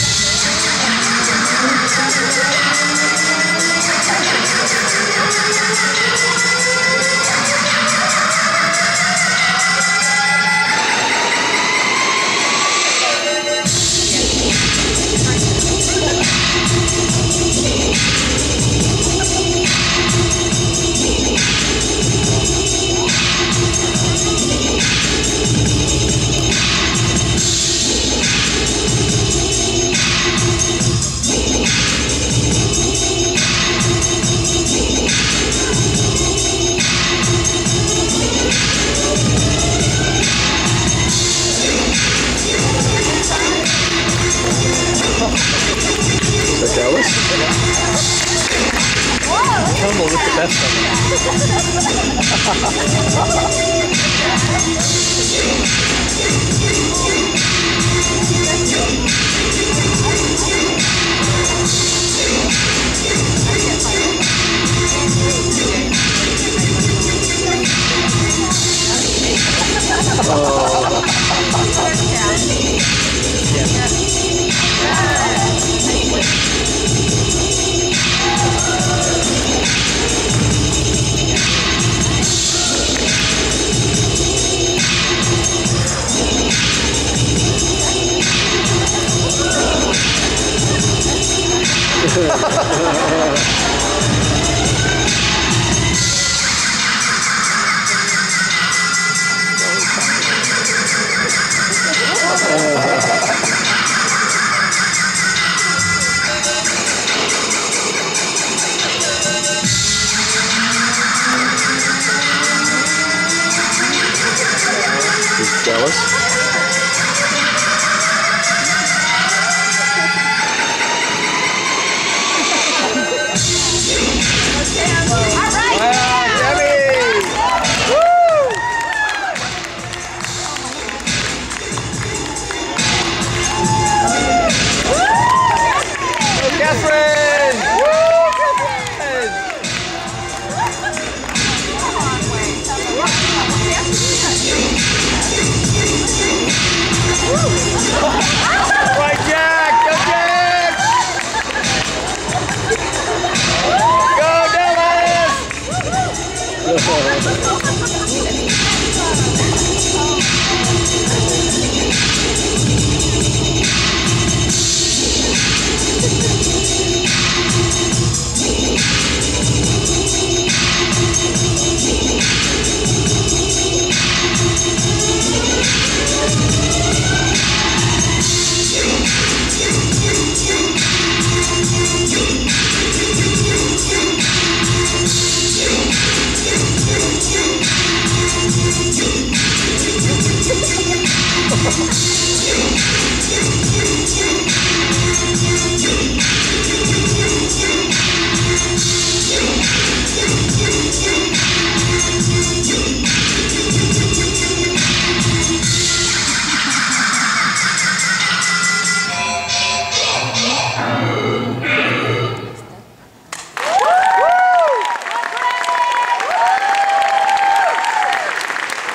Yeah. That's funny. Jealous. ハハハハ! you.